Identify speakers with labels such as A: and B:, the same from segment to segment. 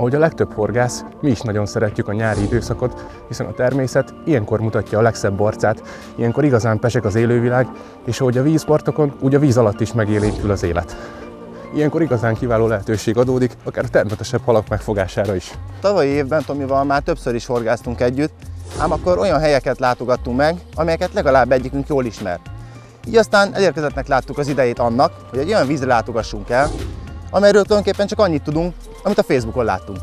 A: Ahogy a legtöbb horgász, mi is nagyon szeretjük a nyári időszakot, hiszen a természet ilyenkor mutatja a legszebb arcát, ilyenkor igazán pesek az élővilág, és ahogy a vízpartokon, úgy a víz alatt is megélénkül az élet. Ilyenkor igazán kiváló lehetőség adódik, akár a termetesebb halak megfogására is.
B: Tavalyi évben Tomival már többször is horgáztunk együtt, ám akkor olyan helyeket látogattunk meg, amelyeket legalább egyikünk jól ismer. Így aztán elérkezettnek láttuk az idejét annak, hogy egy olyan vízre látogassunk el, amelyről tulajdonképpen csak annyit tudunk, amit a Facebookon láttunk.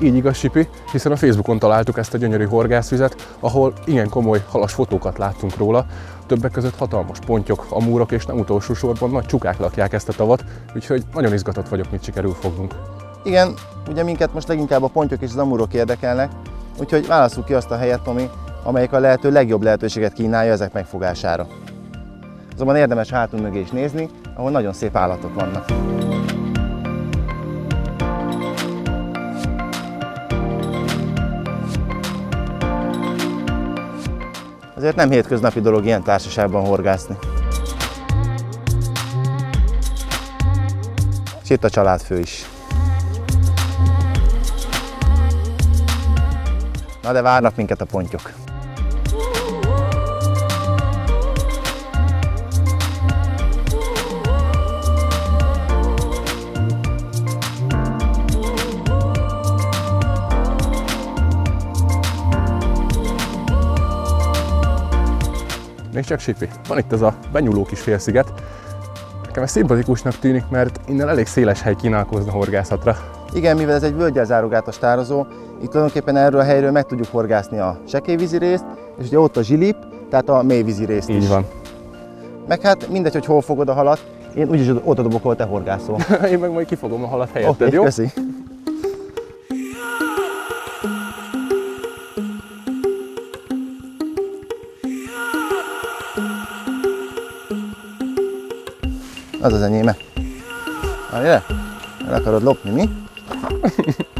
A: Így igaz, Sipi, hiszen a Facebookon találtuk ezt a gyönyörű horgászvizet, ahol igen komoly halas fotókat láttunk róla. Többek között hatalmas pontyok, amúrok és nem utolsó sorban nagy csukák lakják ezt a tavat, úgyhogy nagyon izgatott vagyok, mit sikerül fognunk.
B: Igen, ugye minket most leginkább a pontyok és az amúrok érdekelnek, úgyhogy válaszuk ki azt a helyet, Tomi, amelyik a lehető legjobb lehetőséget kínálja ezek megfogására. Azonban érdemes hátul mögé is nézni, ahol nagyon szép állatok vannak. Azért nem hétköznapi dolog ilyen társaságban horgászni. És itt a családfő is. Na de várnak minket a pontyok.
A: Nézd csak, Sipi, van itt ez a benyúló kis félsziget. Nekem ez szimpatikusnak tűnik, mert innen elég széles hely kínálkozna horgászatra.
B: Igen, mivel ez egy völgyel zárogátos tározó, itt tulajdonképpen erről a helyről meg tudjuk horgászni a sekélyvízi részt, és ugye ott a zsilip, tehát a mélyvízi részt
A: Így
B: is.
A: van.
B: Meg hát mindegy, hogy hol fogod a halat, én úgyis oda dobok, ahol te horgászol.
A: Én meg majd kifogom a halat helyetted,
B: Oké,
A: jó?
B: köszi. Az az enyéme. Várjál, el akarod lopni, mi?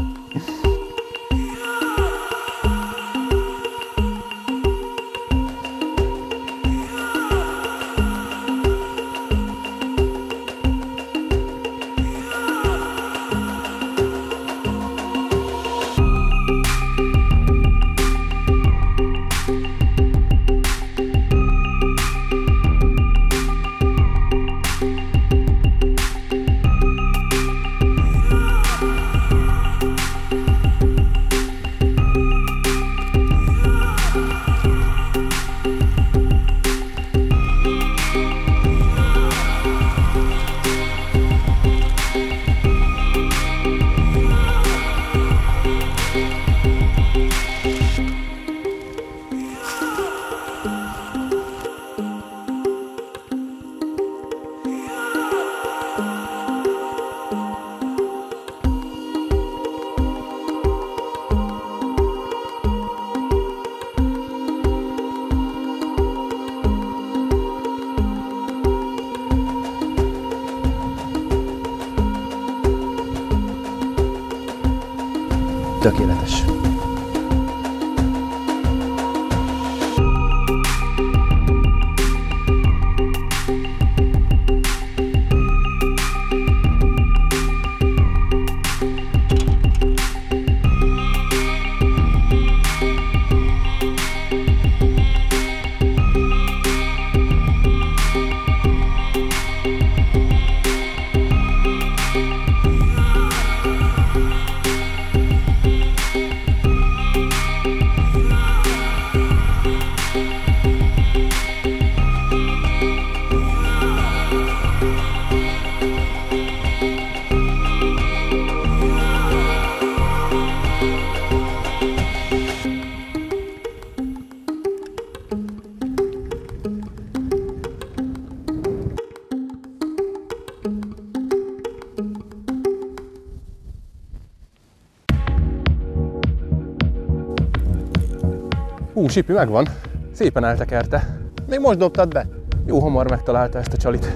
A: Sipi, megvan. Szépen eltekerte.
B: Még most dobtad be?
A: Jó hamar megtalálta ezt a csalit.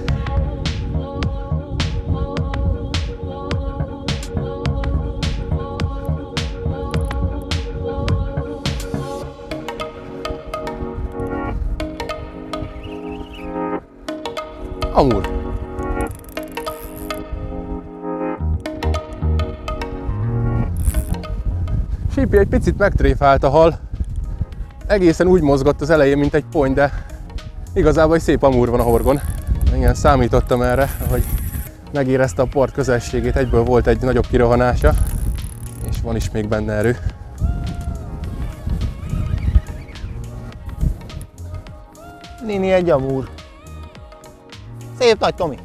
A: Amúr. Sipi egy picit megtréfált a hal. Egészen úgy mozgott az elején, mint egy pony, de igazából egy szép amúr van a horgon. Igen, számítottam erre, hogy megérezte a part közelségét, egyből volt egy nagyobb kirohanása, és van is még benne erő.
B: Nini egy amúr. Szép nagy Tomi.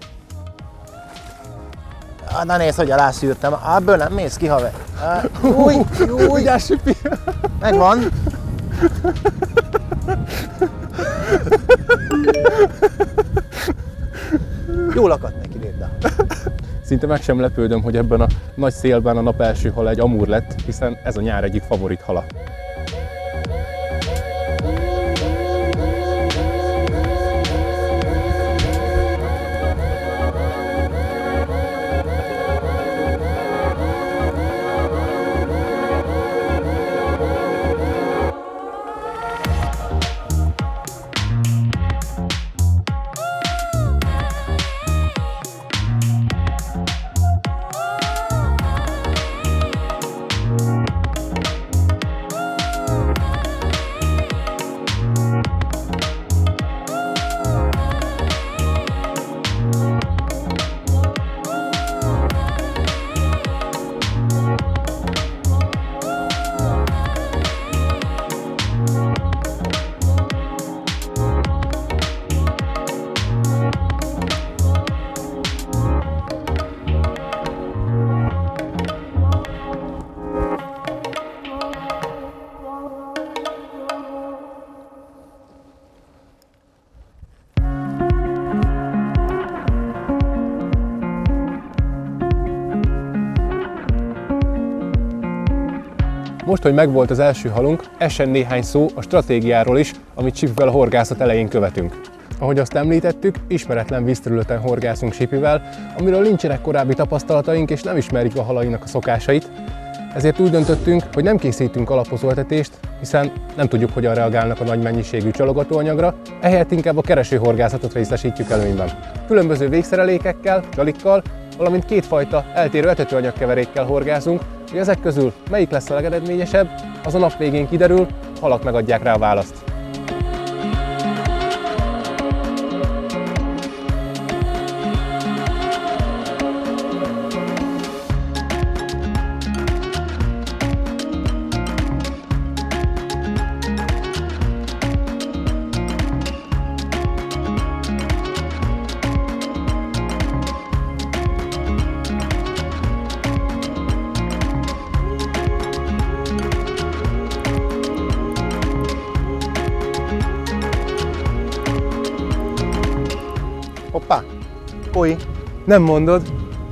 B: Ah, na nézd, hogy alászűrtem. Ebből nem mész ki, haver. Ah, Új, új, megvan. Jól akadt neki, Léda.
A: Szinte meg sem lepődöm, hogy ebben a nagy szélben a nap első hala egy amúr lett, hiszen ez a nyár egyik favorit hala. Most, hogy megvolt az első halunk, essen néhány szó a stratégiáról is, amit Sipivel a horgászat elején követünk. Ahogy azt említettük, ismeretlen vízterületen horgászunk Sipivel, amiről nincsenek korábbi tapasztalataink és nem ismerjük a halainak a szokásait, ezért úgy döntöttünk, hogy nem készítünk alapozoltetést, hiszen nem tudjuk, hogyan reagálnak a nagy mennyiségű csalogatóanyagra, ehelyett inkább a keresőhorgászatot részesítjük előnyben. Különböző végszerelékekkel, csalikkal, valamint kétfajta eltérő etetőanyagkeverékkel horgászunk, hogy ezek közül melyik lesz a legeredményesebb, az a nap végén kiderül, halak megadják rá a választ.
B: Poi.
A: Nem mondod?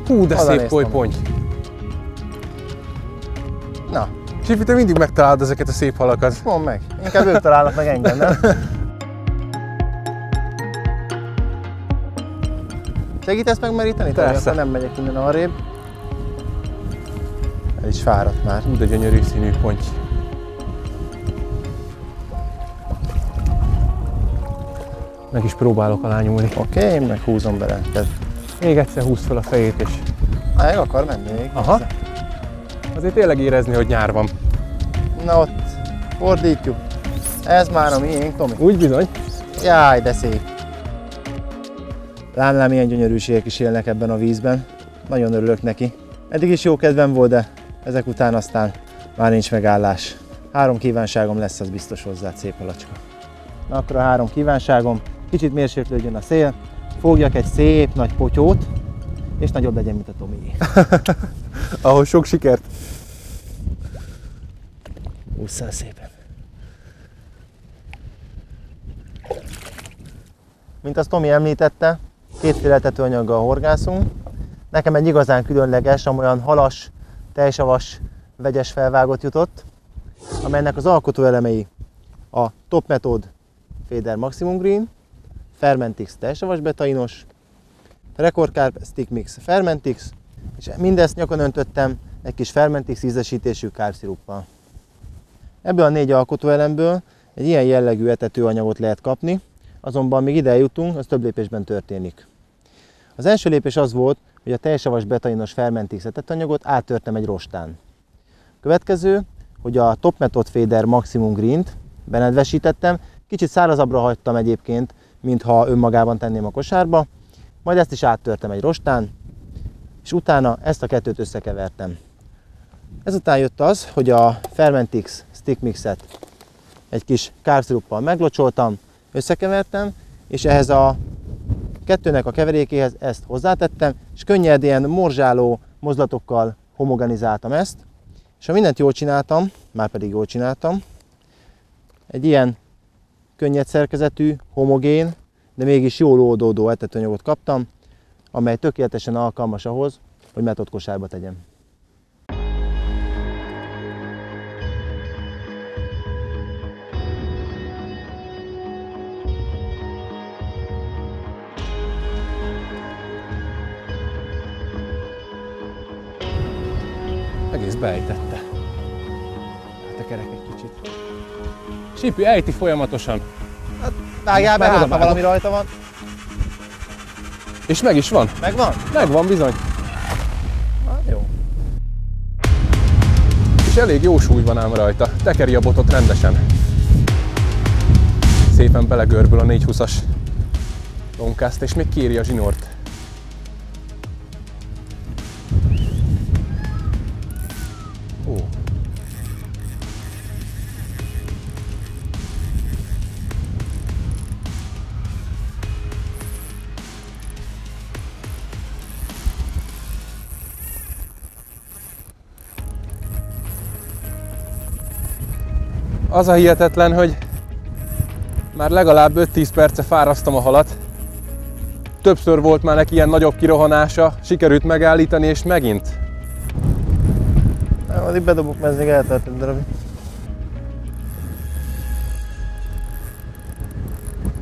A: Hú, de
B: Oda
A: szép polypony.
B: Na,
A: Sipi, te mindig megtalálod ezeket a szép halakat.
B: mondd meg. Inkább ők találnak meg engem, nem? Segítesz megmeríteni?
A: Persze.
B: Nem megyek innen arrébb. El is fáradt már.
A: Hú, de gyönyörű színű ponty. Meg is próbálok alá nyúlni.
B: Oké, okay, én meg húzom bele. Tehát
A: Még egyszer húzd fel a fejét, és
B: meg akar menni még.
A: Aha. azért tényleg érezni, hogy nyár van.
B: Na ott, fordítjuk. Ez már a miénk, Tomi.
A: Úgy bizony.
B: Jaj, de szép. Lám, lám, milyen gyönyörűségek is élnek ebben a vízben. Nagyon örülök neki. Eddig is jó kedvem volt, de ezek után aztán már nincs megállás. Három kívánságom lesz, az biztos hozzá, szép halacska. Na akkor a három kívánságom, kicsit mérséklődjön a szél, fogjak egy szép nagy potyót, és nagyobb legyen, mint a Tomi.
A: Ahhoz sok sikert.
B: Ússzál szépen. Mint azt Tomi említette, kétféle tetőanyaggal horgászunk. Nekem egy igazán különleges, amolyan halas, tejsavas, vegyes felvágott jutott, amelynek az alkotóelemei a Top Method Fader Maximum Green, Fermentix tejsavas betainos, Record Carp Stick Mix Fermentix, és mindezt nyakon öntöttem egy kis Fermentix ízesítésű kárpsziruppal. Ebből a négy alkotóelemből egy ilyen jellegű etetőanyagot lehet kapni, azonban még ide jutunk, az több lépésben történik. Az első lépés az volt, hogy a teljesavas betainos fermentix etetőanyagot áttörtem egy rostán. Következő, hogy a Top Method Fader Maximum Green-t benedvesítettem, kicsit szárazabbra hagytam egyébként, mintha önmagában tenném a kosárba, majd ezt is áttörtem egy rostán, és utána ezt a kettőt összekevertem. Ezután jött az, hogy a Fermentix Stick Mixet egy kis kárszruppal meglocsoltam, összekevertem, és ehhez a kettőnek a keverékéhez ezt hozzátettem, és könnyed ilyen morzsáló mozlatokkal homogenizáltam ezt, és ha mindent jól csináltam, már pedig jól csináltam, egy ilyen könnyed szerkezetű, homogén, de mégis jól oldódó etetőanyagot kaptam, amely tökéletesen alkalmas ahhoz, hogy metodkosárba tegyem.
A: Egész beejtette. Tekerek egy kicsit. Sipi ejti folyamatosan.
B: Vágjál be, hát, ha valami rajta van.
A: És meg is van.
B: Megvan?
A: Megvan bizony.
B: Hát, jó.
A: És elég jó súly van ám rajta. Tekeri a botot rendesen. Szépen belegörbül a 420-as lonkászt, és még kéri a zsinort. Az a hihetetlen, hogy már legalább 5-10 perce fárasztom a halat. Többször volt már neki ilyen nagyobb kirohanása, sikerült megállítani, és megint.
B: Nem, addig bedobok, mert ez még eltart egy darabig.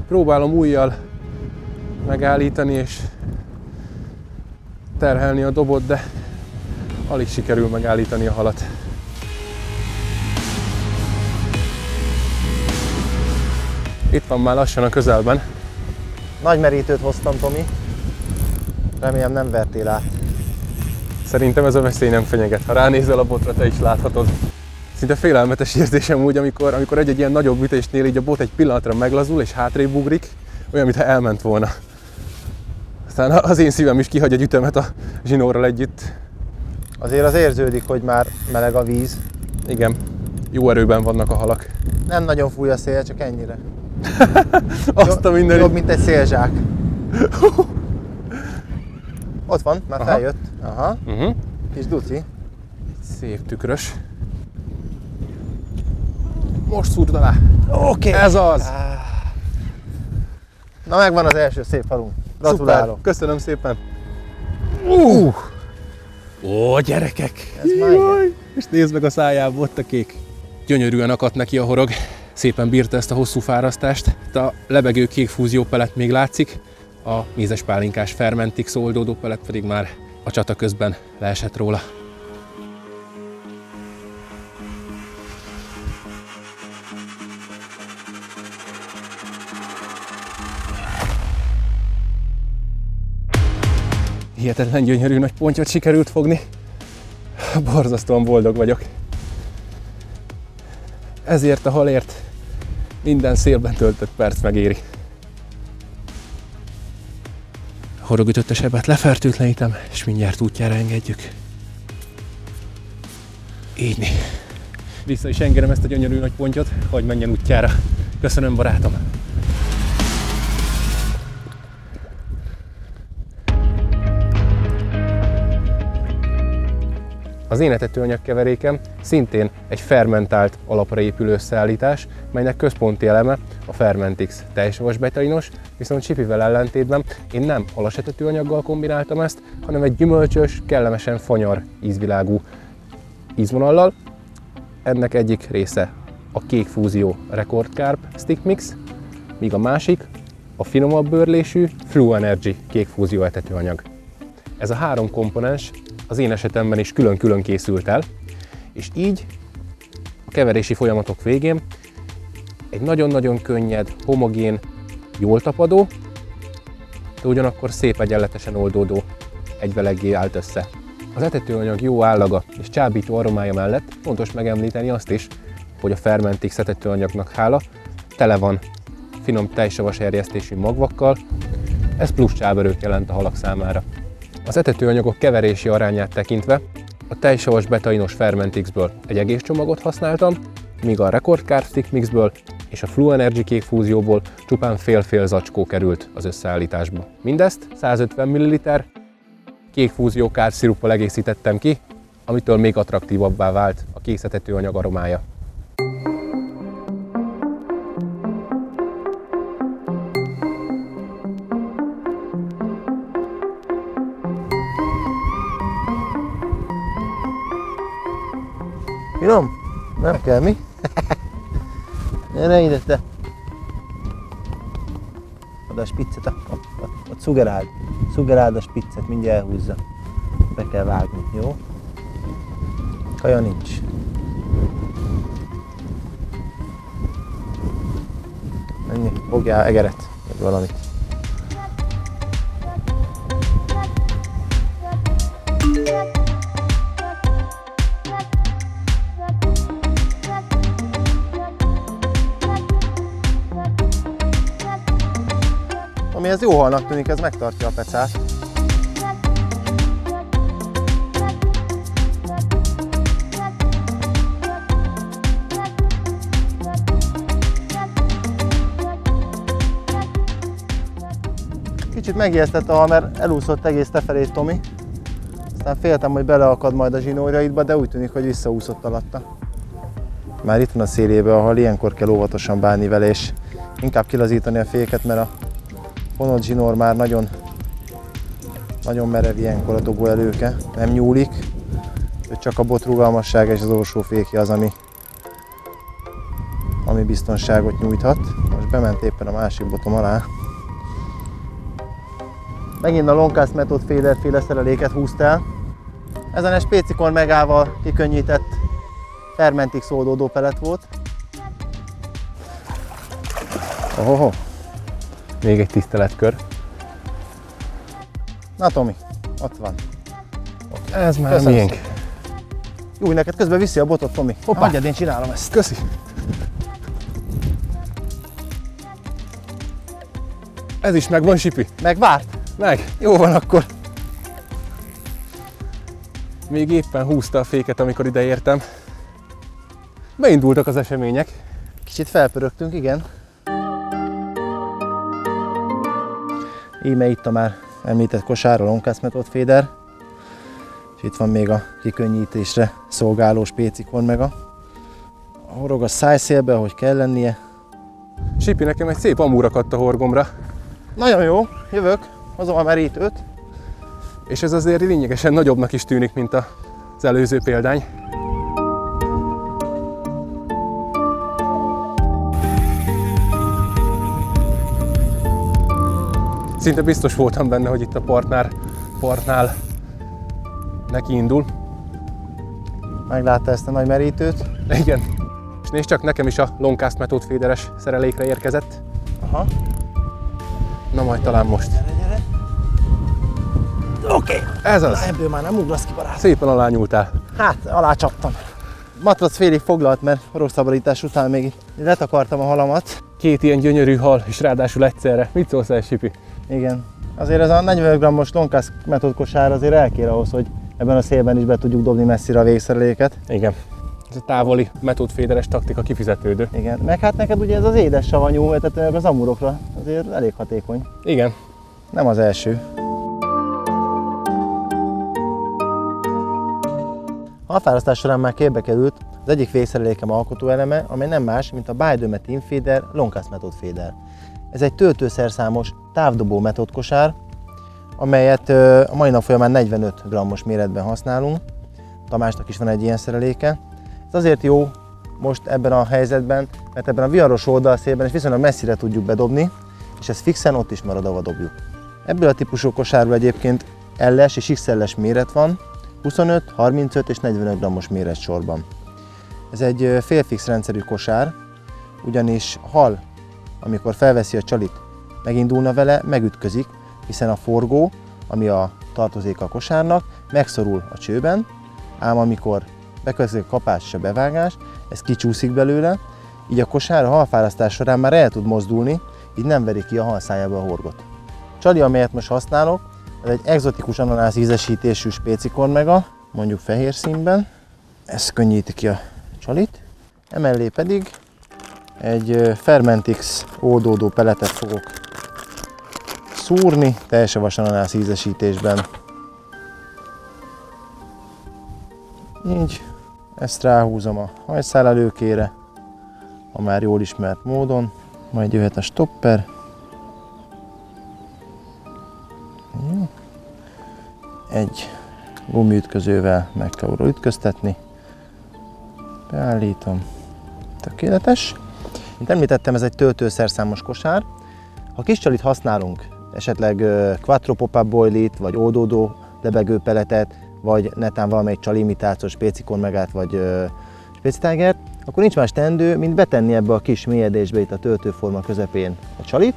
A: Próbálom újjal megállítani és terhelni a dobot, de alig sikerül megállítani a halat. Itt van már lassan a közelben.
B: Nagy merítőt hoztam, Tomi. Remélem nem vertél át.
A: Szerintem ez a veszély nem fenyeget. Ha ránézel a botra, te is láthatod. Szinte félelmetes érzésem úgy, amikor, amikor egy-egy ilyen nagyobb ütésnél így a bot egy pillanatra meglazul és hátrébb ugrik, olyan, mintha elment volna. Aztán az én szívem is kihagy egy ütemet a zsinórral együtt.
B: Azért az érződik, hogy már meleg a víz.
A: Igen, jó erőben vannak a halak.
B: Nem nagyon fúj a szél, csak ennyire.
A: Azt a
B: Jobb,
A: minden...
B: mint egy szélzsák. Ott van, már
A: Aha.
B: feljött. Aha,
A: Uh-huh.
B: kis duci.
A: Szép tükrös. Most szúrd alá.
B: Oké.
A: Ez az!
B: Na megvan az első szép halunk. Gratulálok.
A: Szuper. Köszönöm szépen. Uh. Ó, gyerekek!
B: Ez.
A: Jaj. És nézd meg a szájába, ott a kék. Gyönyörűen akadt neki a horog. Szépen bírta ezt a hosszú fárasztást. Itt a lebegő kék fúzió pelet még látszik, a mézes pálinkás fermentix oldódó pelet pedig már a csata közben leesett róla. Hihetetlen gyönyörű nagy pontyot sikerült fogni. Borzasztóan boldog vagyok. Ezért a halért minden szélben töltött perc megéri. Horogütött a sebet lefertőtlenítem, és mindjárt útjára engedjük. Így. Vissza is engedem ezt a gyönyörű nagy pontyot, hogy menjen útjára. Köszönöm, barátom! Az én etetőanyagkeverékem szintén egy fermentált alapra épülő összeállítás, melynek központi eleme a Fermentix tejsavasbetainos, viszont Csipivel ellentétben én nem halasetetőanyaggal kombináltam ezt, hanem egy gyümölcsös, kellemesen fanyar ízvilágú ízvonallal. Ennek egyik része a kék fúzió Record Carb Stick Mix, míg a másik a finomabb bőrlésű Flu Energy kék fúzió etetőanyag. Ez a három komponens az én esetemben is külön-külön készült el, és így a keverési folyamatok végén egy nagyon-nagyon könnyed, homogén, jól tapadó, de ugyanakkor szép egyenletesen oldódó egyveleggé állt össze Az etetőanyag jó állaga és csábító aromája mellett fontos megemlíteni azt is, hogy a Fermentix etetőanyagnak hála tele van finom tejsavas erjesztésű magvakkal, ez plusz csáberőt jelent a halak számára. Az etetőanyagok keverési arányát tekintve a tejsavas betainos Fermentixből egy egész csomagot használtam, míg a Record Carb Mixből és a Flu Energy kék fúzióból csupán fél-fél zacskó került az összeállításba. Mindezt 150 ml kék fúzió sziruppal egészítettem ki, amitől még attraktívabbá vált a készítetőanyag aromája.
B: Finom? Nem kell, mi? Gyere ide, te! Oda a spiccet, ott, ott, ott szugeráld. Szugeráld a spiccet, mindjárt elhúzza. Be kell vágni, jó? Kaja nincs. Menj, fogjál egeret, vagy valamit. Jó halnak tűnik, ez megtartja a pecát. Kicsit megijesztett a hal, mert elúszott egész tefelé Tomi. Aztán féltem, hogy beleakad majd a zsinórjaidba, de úgy tűnik, hogy visszaúszott alatta. Már itt van a szélébe a hal, ilyenkor kell óvatosan bánni vele, és inkább kilazítani a féket, mert a Fonott zsinór már nagyon, nagyon merev ilyenkor a dobó előke, nem nyúlik, hogy csak a bot rugalmasság és az orsó fékje az, ami, ami biztonságot nyújthat. Most bement éppen a másik botom alá. Megint a Longcast Method Fader féle szereléket húztál. Ezen egy spécikon megával kikönnyített Fermentix oldódó pelet volt.
A: Ohoho. Még egy tiszteletkör.
B: Na Tomi, ott van.
A: Ez már
B: Köszönöm
A: miénk.
B: Jó, neked közben viszi a botot, Tomi.
A: Hoppá.
B: Hagyjad, én csinálom ezt.
A: Köszi. Ez is megvan, Sipi?
B: Megvárt?
A: Meg.
B: Jó van akkor.
A: Még éppen húzta a féket, amikor ide értem. Beindultak az események.
B: Kicsit felpörögtünk, igen. Íme itt a már említett kosár, a Longcast Method Fader. És itt van még a kikönnyítésre szolgáló spécikon meg a horog a szájszélbe, ahogy kell lennie.
A: Sipi nekem egy szép amúr akadt a horgomra,
B: Nagyon jó, jövök, hozom a merítőt.
A: és ez azért lényegesen nagyobbnak is tűnik, mint az előző példány. Szinte biztos voltam benne, hogy itt a partnál, partnál neki indul.
B: Meglátta ezt a nagy merítőt.
A: Igen. És nézd csak, nekem is a Longcast Method féderes szerelékre érkezett.
B: Aha.
A: Na majd talán most.
B: Oké, okay.
A: Ez az.
B: ebből már nem ugrasz ki barát.
A: Szépen alányultál.
B: Hát, alá csaptam. Matrac félig foglalt, mert rosszabbítás után még letakartam a halamat.
A: Két ilyen gyönyörű hal, és ráadásul egyszerre. Mit szólsz el, Sipi?
B: Igen. Azért ez a 45 g-os lonkász metód kosár azért elkér ahhoz, hogy ebben a szélben is be tudjuk dobni messzire a végszereléket.
A: Igen. Ez a távoli metódféderes taktika kifizetődő.
B: Igen. Meg hát neked ugye ez az édes savanyú, tehát az amurokra azért elég hatékony.
A: Igen.
B: Nem az első. A halfárasztás során már képbe került az egyik végszerelékem alkotóeleme, amely nem más, mint a Biodomet Infeeder Longcast Method Feeder. Ez egy töltőszerszámos távdobó metódkosár, amelyet a mai nap folyamán 45 g-os méretben használunk. Tamásnak is van egy ilyen szereléke. Ez azért jó most ebben a helyzetben, mert ebben a viharos oldalszélben is viszonylag messzire tudjuk bedobni, és ez fixen ott is marad, ahova dobjuk. Ebből a típusú kosárból egyébként LS és XL-es méret van, 25, 35 és 45 g-os méret sorban. Ez egy félfix rendszerű kosár, ugyanis hal, amikor felveszi a csalit, megindulna vele, megütközik, hiszen a forgó, ami a tartozék a kosárnak, megszorul a csőben, ám amikor bekövetkezik a kapás és a bevágás, ez kicsúszik belőle, így a kosár a halfárasztás során már el tud mozdulni, így nem veri ki a halszájába a horgot. A csali, amelyet most használok, ez egy egzotikus ananász ízesítésű spécikormega, mondjuk fehér színben. Ez könnyíti ki a csalit. Emellé pedig egy Fermentix oldódó peletet fogok szúrni, teljesen vasananász ízesítésben. Így, ezt ráhúzom a hajszál előkére, a már jól ismert módon. Majd jöhet a stopper. Egy gumiütközővel meg kell ütköztetni. Beállítom. Tökéletes. Mint említettem, ez egy töltőszerszámos kosár. Ha kis csalit használunk, esetleg quattro pop vagy oldódó lebegőpeletet, vagy netán valamelyik csalimitációs spécikon megállt, vagy spécitágert, akkor nincs más tendő, mint betenni ebbe a kis mélyedésbe itt a töltőforma közepén a csalit,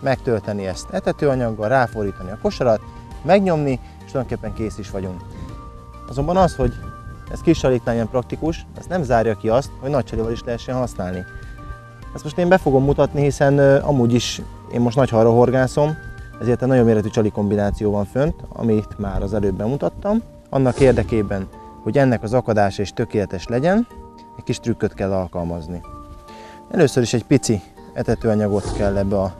B: megtölteni ezt etetőanyaggal, ráfordítani a kosarat, megnyomni, és tulajdonképpen kész is vagyunk. Azonban az, hogy ez kis csaliknál ilyen praktikus, ez nem zárja ki azt, hogy nagy csalival is lehessen használni. Ezt most én be fogom mutatni, hiszen amúgy is én most nagy halra horgászom, ezért egy nagyon méretű csali kombináció van fönt, amit már az előbb bemutattam. Annak érdekében, hogy ennek az akadása is tökéletes legyen, egy kis trükköt kell alkalmazni. Először is egy pici etetőanyagot kell ebbe a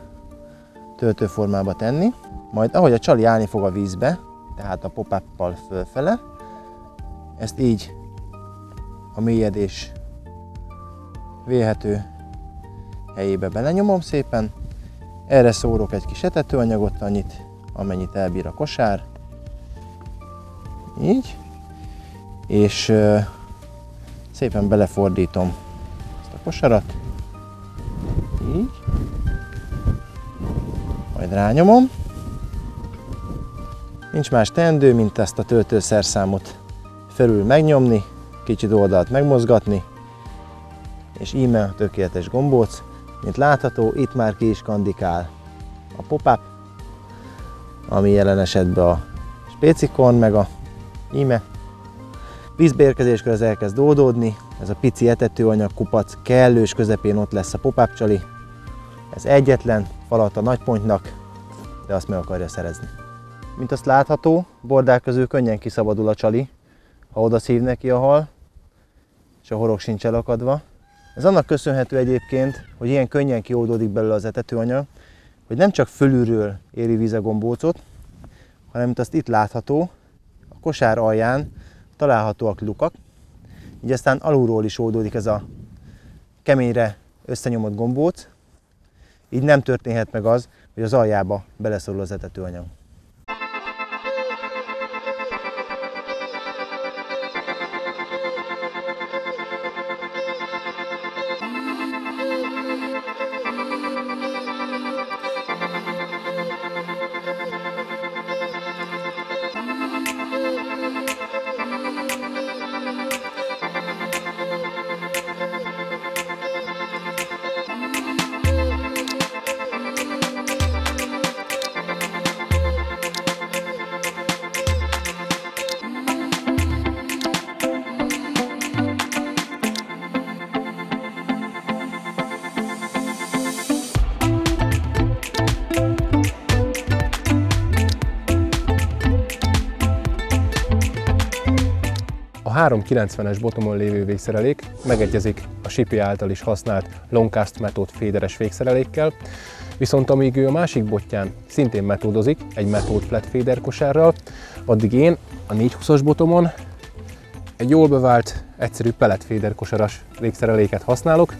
B: töltőformába tenni, majd ahogy a csali állni fog a vízbe, tehát a pop fölfele, ezt így a mélyedés véhető helyébe belenyomom szépen, erre szórok egy kis etetőanyagot, annyit, amennyit elbír a kosár, így, és szépen belefordítom ezt a kosarat, így, majd rányomom. Nincs más teendő, mint ezt a töltőszerszámot felül megnyomni, kicsit oldalt megmozgatni, és íme a tökéletes gombóc. Mint látható, itt már ki is kandikál a pop-up, ami jelen esetben a spécikon, meg a íme Vízbeérkezéskor ez elkezd oldódni, ez a pici etetőanyag kupac kellős közepén ott lesz a pop csali. Ez egyetlen falat a nagypontnak, de azt meg akarja szerezni. Mint azt látható, bordák közül könnyen kiszabadul a csali, ha oda szív neki a hal, és a horog sincs elakadva. Ez annak köszönhető egyébként, hogy ilyen könnyen kioldódik belőle az etetőanyag, hogy nem csak fölülről éri víz a gombócot, hanem mint azt itt látható, a kosár alján találhatóak lukak, így aztán alulról is oldódik ez a keményre összenyomott gombóc, így nem történhet meg az, hogy az aljába beleszorul az etetőanyag.
A: A 390-es botomon lévő végszerelék megegyezik a Sipi által is használt Longcast metód féderes végszerelékkel, viszont amíg ő a másik botján szintén metódozik egy metód flat féder kosárral, addig én a 420-as botomon egy jól bevált, egyszerű pelletféder kosaras végszereléket használok.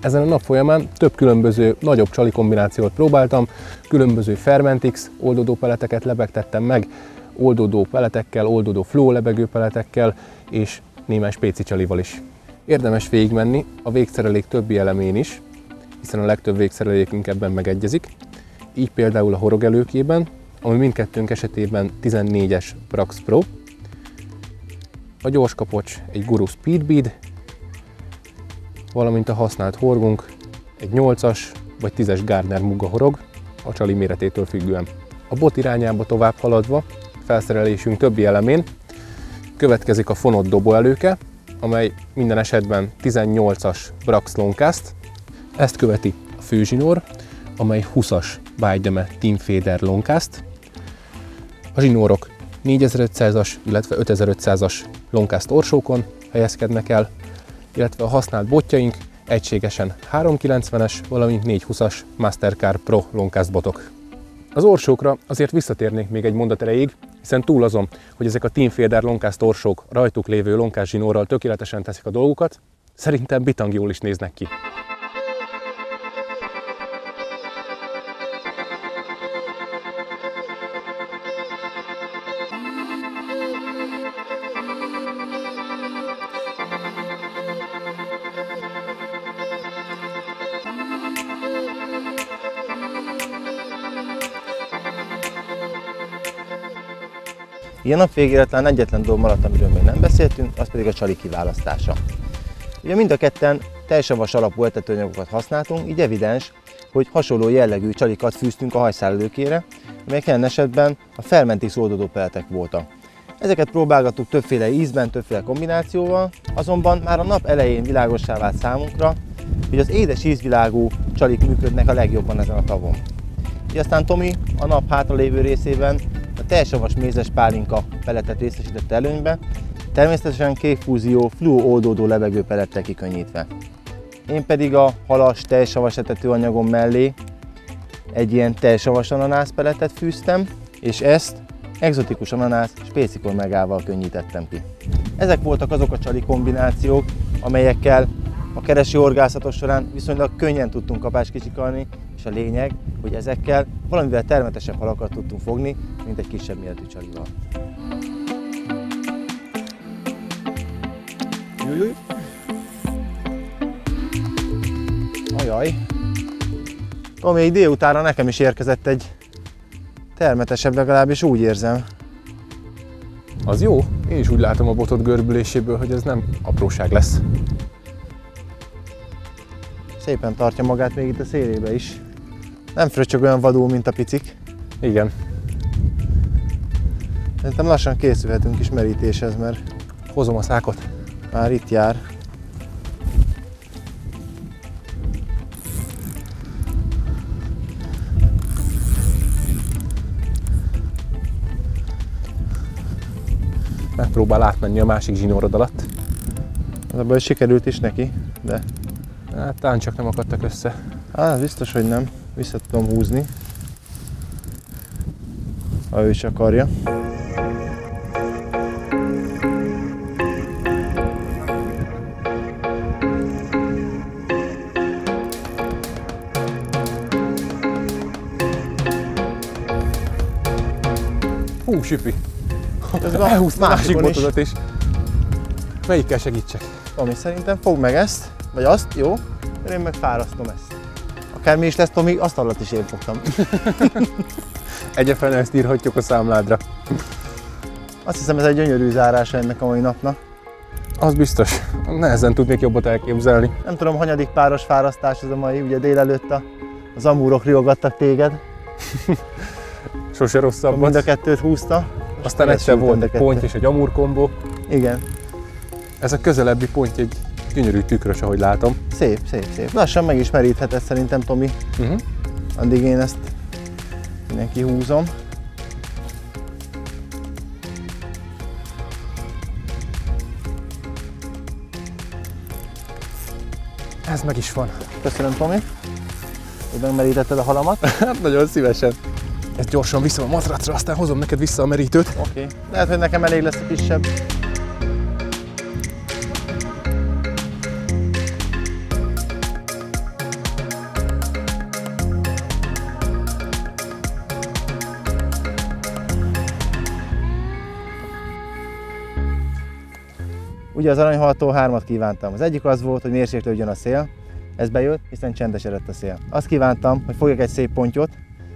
A: Ezen a nap folyamán több különböző nagyobb csali kombinációt próbáltam, különböző Fermentix oldódó peleteket lebegtettem meg, oldódó peletekkel, oldódó flow lebegő peletekkel, és némely spéci csalival is. Érdemes végigmenni a végszerelék többi elemén is, hiszen a legtöbb végszerelékünk ebben megegyezik. Így például a horogelőkében, ami mindkettőnk esetében 14-es Brax Pro, a gyorskapocs egy Guru Speedbead, valamint a használt horgunk egy 8-as vagy 10-es Gardner Muga horog, a csali méretétől függően. A bot irányába tovább haladva felszerelésünk többi elemén. Következik a fonott dobóelőke, amely minden esetben 18-as Brax Longcast. Ezt követi a főzsinór, amely 20-as Bájdeme Team Fader Longcast. A zsinórok 4500-as, illetve 5500-as Longcast orsókon helyezkednek el, illetve a használt botjaink egységesen 390-es, valamint 420-as Mastercard Pro Longcast botok. Az orsókra azért visszatérnék még egy mondat erejéig, hiszen túl azon, hogy ezek a Team Fader Longcast orsók rajtuk lévő zsinórral tökéletesen teszik a dolgukat, szerintem bitang jól is néznek ki.
B: Ilyen nap végére talán egyetlen dolog maradt, amiről még nem beszéltünk, az pedig a csali kiválasztása. Ugye mind a ketten vas alapú etetőanyagokat használtunk, így evidens, hogy hasonló jellegű csalikat fűztünk a hajszálelőkére, amelyek ilyen esetben a fermentis oldódó peletek voltak. Ezeket próbálgattuk többféle ízben, többféle kombinációval, azonban már a nap elején világossá vált számunkra, hogy az édes ízvilágú csalik működnek a legjobban ezen a tavon. Így aztán Tomi a nap hátralévő részében teljesavas mézes pálinka peletet részesített előnybe, természetesen kékfúzió fluo oldódó levegő pelettel kikönnyítve. Én pedig a halas teljesavas etetőanyagom mellé egy ilyen teljesavas ananász peletet fűztem, és ezt egzotikus ananász spécikor megával könnyítettem ki. Ezek voltak azok a csali kombinációk, amelyekkel a keresi orgászatos során viszonylag könnyen tudtunk kapást kicsikarni, és a lényeg, hogy ezekkel valamivel termetesebb halakat tudtunk fogni, mint egy kisebb méretű csalival. Jújjúj. Ajaj. Ami egy délutára nekem is érkezett egy termetesebb, legalábbis úgy érzem.
A: Az jó. Én is úgy látom a botot görbüléséből, hogy ez nem apróság lesz.
B: Szépen tartja magát még itt a szélébe is. Nem fröcsög olyan vadul, mint a picik.
A: Igen.
B: Szerintem lassan készülhetünk is merítéshez, mert
A: hozom a szákot.
B: Már itt jár.
A: Megpróbál átmenni a másik zsinórod alatt.
B: Az abban sikerült is neki, de...
A: Hát talán csak nem akadtak össze.
B: Hát biztos, hogy nem vissza tudom húzni, ha ő is akarja.
A: Hú, süpi! Ez Elhúzta a másik botodat is. Melyikkel segítsek?
B: Ami szerintem fog meg ezt, vagy azt, jó? Én meg fárasztom ezt. Akármi is lesz, Tomi, azt alatt is én fogtam.
A: Egyefene ezt írhatjuk a számládra.
B: Azt hiszem ez egy gyönyörű zárása ennek a mai napnak.
A: Az biztos. Nehezen tudnék jobbat elképzelni.
B: Nem tudom, hanyadik páros fárasztás ez a mai, ugye délelőtt a, az amúrok riogattak téged.
A: Sose rosszabb.
B: Mind a kettőt húzta.
A: Aztán egyszer volt egy pont és egy amúr kombó.
B: Igen.
A: Ez a közelebbi pont egy gyönyörű tükrös, ahogy látom.
B: Szép, szép, szép. Lassan meg is meríthet szerintem, Tomi. Uh-huh. Addig én ezt innen kihúzom.
A: Ez meg is van.
B: Köszönöm, Tomi, hogy megmerítetted a halamat.
A: hát nagyon szívesen. Ezt gyorsan viszem a matracra, aztán hozom neked vissza a merítőt.
B: Oké. Okay. Lehet, hogy nekem elég lesz a kisebb. Ugye az aranyhaltó hármat kívántam. Az egyik az volt, hogy mérséklődjön a szél, ez bejött, hiszen csendesedett a szél. Azt kívántam, hogy fogjak egy szép pontyot,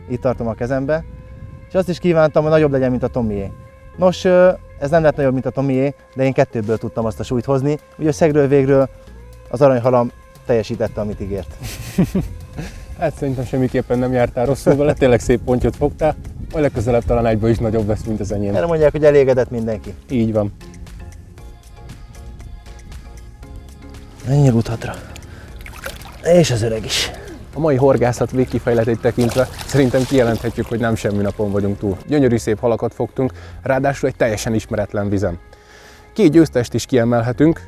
B: itt tartom a kezembe, és azt is kívántam, hogy nagyobb legyen, mint a Tomié. Nos, ez nem lett nagyobb, mint a Tomié, de én kettőből tudtam azt a súlyt hozni, úgyhogy szegről végről az aranyhalam teljesítette, amit ígért.
A: hát szerintem semmiképpen nem jártál rosszul vele, tényleg szép pontyot fogtál. Majd legközelebb talán egyből is nagyobb lesz, mint az enyém.
B: Erre mondják, hogy elégedett mindenki.
A: Így van.
B: Ennyi utatra. És az öreg is.
A: A mai horgászat végkifejletét tekintve szerintem kijelenthetjük, hogy nem semmi napon vagyunk túl. Gyönyörű szép halakat fogtunk, ráadásul egy teljesen ismeretlen vizen. Két győztest is kiemelhetünk.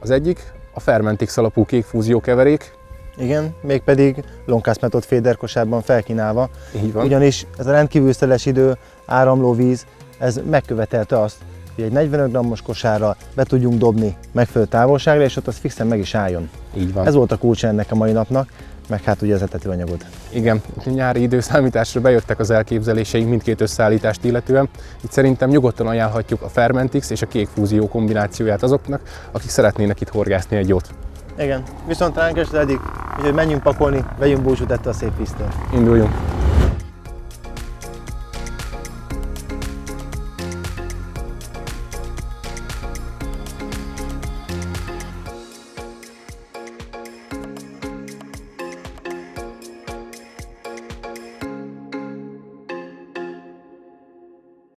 A: Az egyik a Fermentix alapú kékfúzió keverék,
B: Igen, mégpedig Lonkász metód féderkosában felkínálva.
A: így van.
B: Ugyanis ez a rendkívül szeles idő, áramló víz, ez megkövetelte azt, hogy egy 45 grammos kosárra be tudjunk dobni megfelelő távolságra, és ott az fixen meg is álljon.
A: Így van.
B: Ez volt a kulcsa ennek a mai napnak, meg hát ugye az etetőanyagod.
A: Igen, nyári időszámításra bejöttek az elképzeléseink mindkét összeállítást illetően. Itt szerintem nyugodtan ajánlhatjuk a Fermentix és a kék fúzió kombinációját azoknak, akik szeretnének itt horgászni egy jót.
B: Igen, viszont ránk eddig, úgyhogy menjünk pakolni, vegyünk búcsút ettől a szép víztől.
A: Induljunk!